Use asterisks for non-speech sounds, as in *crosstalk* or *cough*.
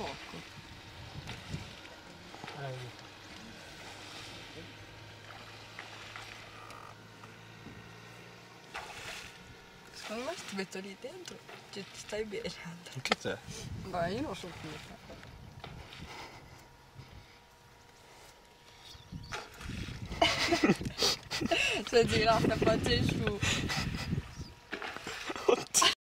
poco. Secondo me se ti metto lì dentro cioè, ti stai bene. Anche te. Ma io non so più. C'è giraffa *laughs* faccia in su.